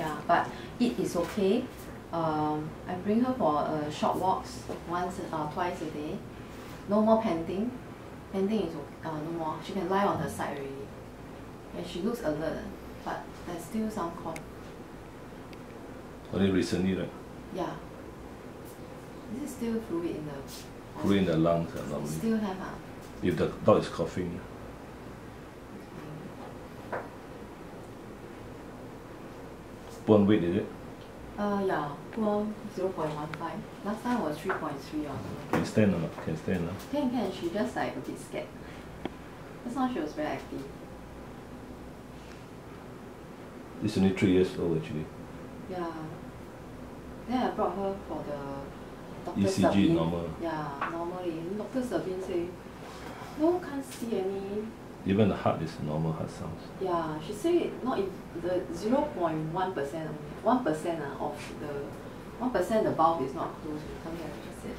Yeah, but it is okay. Um, I bring her for uh, short walks once, uh, twice a day. No more panting. Panting is uh, no more. She can lie on her side already. And she looks alert, but there's still some cough. Only recently, right? Yeah. This is still fluid in the. Fluid in the lungs uh, normally. Still have ah. If the dog is coughing. Bone weight is it? Uh, yeah, poor 0.15. Last time was 3.3 or. Can stand or not? Can stand uh? Can, can, she just like a bit scared. Just now she was very active. This only three years old actually. Yeah. Then I brought her for the Dr. ECG Sabin. normal. Yeah, normally. Dr. Sabin say, no, can't see any. Even the heart is normal heart sounds. Yeah, she said not in the 0.1 percent, one percent ah, of the one percent the valve is not closed. Something like she said.